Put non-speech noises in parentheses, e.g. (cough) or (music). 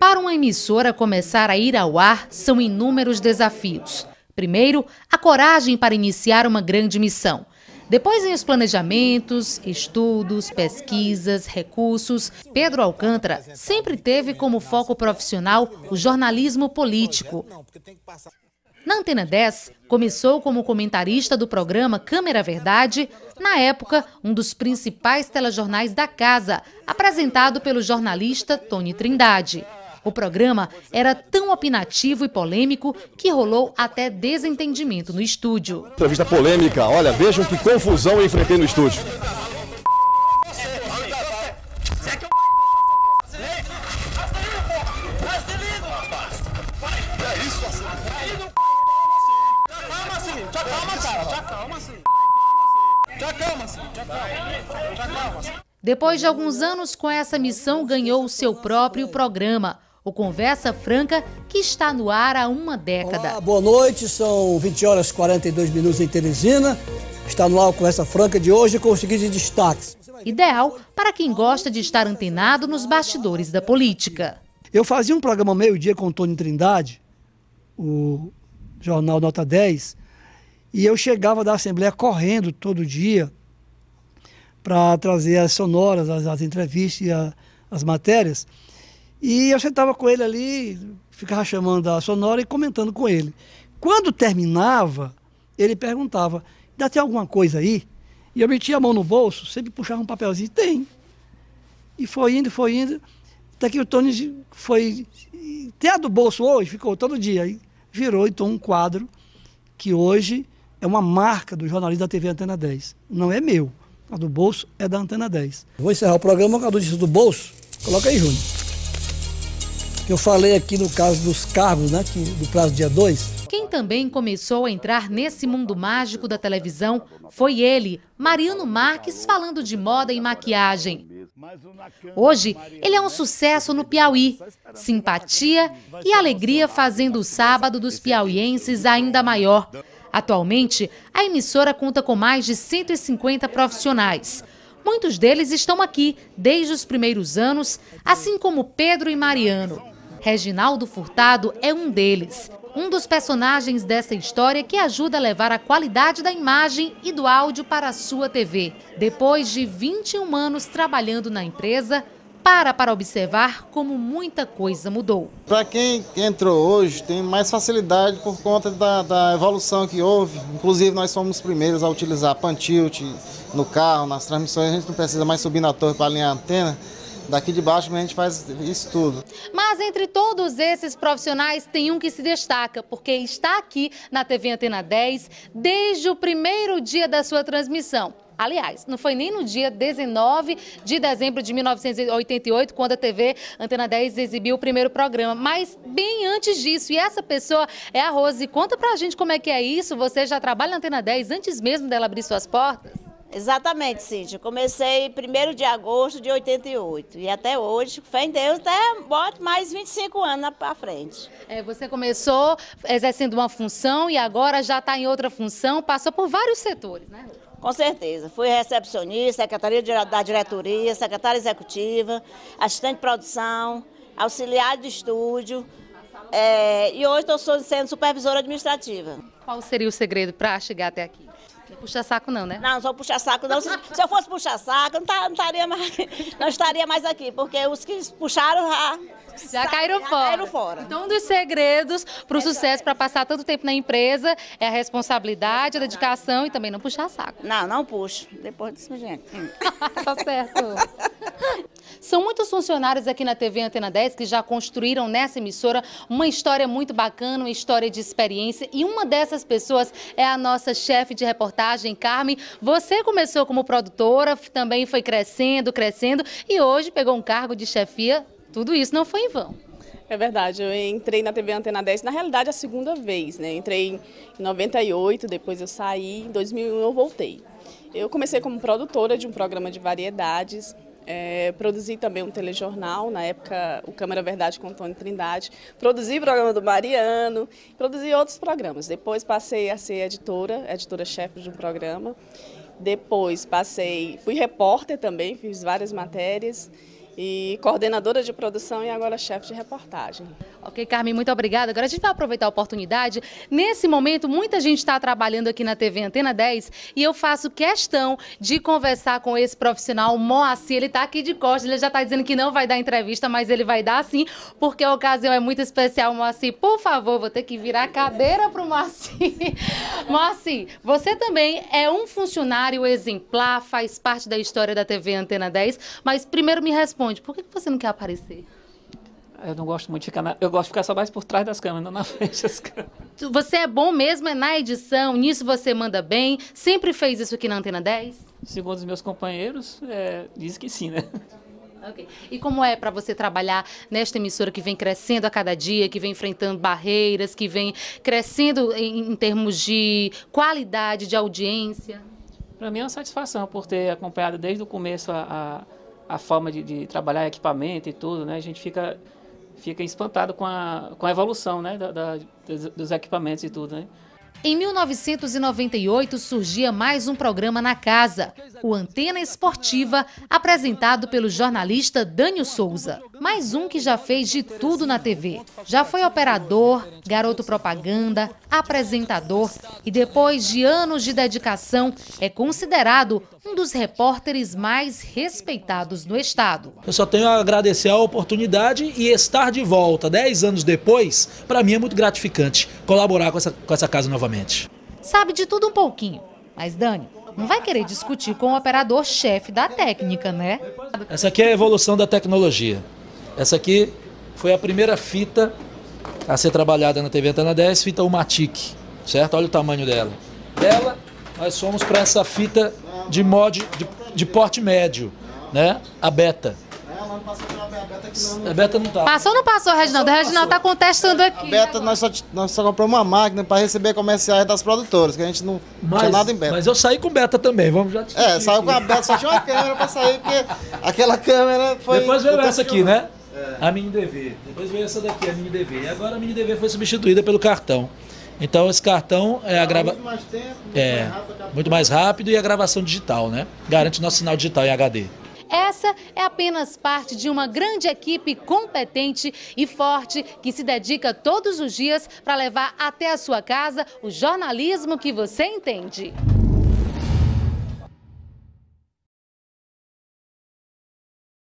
Para uma emissora começar a ir ao ar, são inúmeros desafios. Primeiro, a coragem para iniciar uma grande missão. Depois em os planejamentos, estudos, pesquisas, recursos, Pedro Alcântara sempre teve como foco profissional o jornalismo político. Na Antena 10, começou como comentarista do programa Câmera Verdade, na época, um dos principais telejornais da casa, apresentado pelo jornalista Tony Trindade. O programa era tão opinativo e polêmico que rolou até desentendimento no estúdio. Entrevista polêmica, olha, vejam que confusão eu enfrentei no estúdio. Depois de alguns anos com essa missão, ganhou o seu próprio programa, o Conversa Franca, que está no ar há uma década. Olá, boa noite, são 20 horas e 42 minutos em Teresina. Está no ar o Conversa Franca de hoje com os seguintes destaques. Ideal para quem gosta de estar antenado nos bastidores da política. Eu fazia um programa meio-dia com o Tony Trindade, o jornal Nota 10, e eu chegava da Assembleia correndo todo dia para trazer as sonoras, as, as entrevistas e a, as matérias. E eu sentava com ele ali, ficava chamando a sonora e comentando com ele. Quando terminava, ele perguntava: ainda tem alguma coisa aí? E eu metia a mão no bolso, sempre puxava um papelzinho: tem. E foi indo, foi indo. Até que o Tony foi. Tem a do bolso hoje? Ficou todo dia. Aí virou então um quadro que hoje é uma marca do jornalismo da TV Antena 10. Não é meu. A do bolso é da Antena 10. Vou encerrar o programa com a do do bolso. Coloca aí, Júnior. Eu falei aqui no caso dos cargos, né? Que, do prazo dia 2. Quem também começou a entrar nesse mundo mágico da televisão foi ele, Mariano Marques, falando de moda e maquiagem. Hoje, ele é um sucesso no Piauí. Simpatia e alegria fazendo o sábado dos piauienses ainda maior. Atualmente, a emissora conta com mais de 150 profissionais. Muitos deles estão aqui desde os primeiros anos, assim como Pedro e Mariano. Reginaldo Furtado é um deles, um dos personagens dessa história que ajuda a levar a qualidade da imagem e do áudio para a sua TV. Depois de 21 anos trabalhando na empresa, para para observar como muita coisa mudou. Para quem entrou hoje, tem mais facilidade por conta da, da, evolução que houve. Inclusive, nós fomos os primeiros a utilizar pan-tilt no carro, nas transmissões. A gente não precisa mais subir na torre para alinhar a antena. Daqui de baixo a gente faz isso tudo. Mas entre todos esses profissionais tem um que se destaca, porque está aqui na TV Antena 10 desde o primeiro dia da sua transmissão. Aliás, não foi nem no dia 19 de dezembro de 1988, quando a TV Antena 10 exibiu o primeiro programa, mas bem antes disso. E essa pessoa é a Rose. Conta pra gente como é que é isso. Você já trabalha na Antena 10 antes mesmo dela abrir suas portas? Exatamente, Cíntia. Comecei 1 de agosto de 88 e até hoje, fé em Deus, até bote mais 25 anos para frente. É, você começou exercendo uma função e agora já está em outra função, passou por vários setores, né? Com certeza. Fui recepcionista, secretaria da diretoria, secretária executiva, assistente de produção, auxiliar de estúdio. É, e hoje estou sendo supervisora administrativa. Qual seria o segredo para chegar até aqui? Não puxa saco não, né? Não, não sou puxa saco não. Se, se, eu fosse puxar saco, não, tá, não, estaria mais, não estaria mais aqui, porque os que puxaram já já caíram, já fora. caíram fora. Então, um dos segredos para o sucesso, para passar tanto tempo na empresa, é a responsabilidade, a dedicação e também não puxar saco. Não, não puxo. Depois disso, gente. (laughs) tá certo. São muitos funcionários aqui na TV Antena 10 que já construíram nessa emissora uma história muito bacana, uma história de experiência. E uma dessas pessoas é a nossa chefe de reportagem, Carmen. Você começou como produtora, também foi crescendo, crescendo e hoje pegou um cargo de chefia tudo isso não foi em vão. É verdade, eu entrei na TV Antena 10, na realidade a segunda vez, né? Entrei em 98, depois eu saí, em 2001 eu voltei. Eu comecei como produtora de um programa de variedades, é, produzi também um telejornal, na época o Câmara Verdade com Antônio Trindade, produzi o programa do Mariano, produzi outros programas. Depois passei a ser editora, editora-chefe de um programa. Depois passei, fui repórter também, fiz várias matérias e coordenadora de produção e agora chefe de reportagem. Ok, Carmen, muito obrigada. Agora a gente vai aproveitar a oportunidade. Nesse momento, muita gente está trabalhando aqui na TV Antena 10 e eu faço questão de conversar com esse profissional, Moacir. Ele está aqui de costas, ele já está dizendo que não vai dar entrevista, mas ele vai dar sim, porque a ocasião é muito especial, Moacir. Por favor, vou ter que virar a cadeira para o Moacir. (laughs) Moacir, você também é um funcionário exemplar, faz parte da história da TV Antena 10, mas primeiro me responde responde, por que você não quer aparecer? Eu não gosto muito de ficar na... Eu gosto de ficar só mais por trás das câmeras, não na (laughs) frente das câmeras. Você é bom mesmo é na edição, nisso você manda bem. Sempre fez isso aqui na Antena 10? Segundo os meus companheiros, é... diz que sim, né? Okay. E como é para você trabalhar nesta emissora que vem crescendo a cada dia, que vem enfrentando barreiras, que vem crescendo em, em termos de qualidade de audiência? Para mim é uma satisfação por ter acompanhado desde o começo a, a a forma de, de, trabalhar equipamento e tudo, né? A gente fica, fica espantado com a, com a evolução, né? Da, da, dos equipamentos e tudo, né? Em 1998 surgia mais um programa na casa, o Antena Esportiva, apresentado pelo jornalista Dânio Souza. Mais um que já fez de tudo na TV. Já foi operador, garoto propaganda, apresentador e depois de anos de dedicação é considerado um dos repórteres mais respeitados no estado. Eu só tenho a agradecer a oportunidade e estar de volta 10 anos depois, para mim é muito gratificante colaborar com essa, com essa casa novamente novamente. Sabe de tudo um pouquinho. Mas, Dani, não vai querer discutir com o operador-chefe da técnica, né? Essa aqui é a evolução da tecnologia. Essa aqui foi a primeira fita a ser trabalhada na TV Antena 10, fita Umatic, certo? Olha o tamanho dela. Dela, nós fomos para essa fita de mod de, de porte médio, né? A beta. A Beta não tá. Passou ou não passou, Reginaldo? O Reginaldo tá contestando aqui. A Beta, nós só, nós só compramos uma máquina para receber comerciais das produtoras, que a gente não mas, tinha nada em Beta. Mas eu saí com Beta também, vamos já É, saiu com a Beta, só tinha uma câmera para sair, porque aquela câmera foi... Depois veio essa aqui, né? É. A Mini DV. Depois veio essa daqui, a Mini DV. E agora a Mini DV foi substituída pelo cartão. Então esse cartão é a grava... Muito mais tempo, muito é, mais rápido, muito mais rápido e a gravação digital, né? Garante nosso sinal digital em HD. Essa é apenas parte de uma grande equipe competente e forte que se dedica todos os dias para levar até a sua casa o jornalismo que você entende.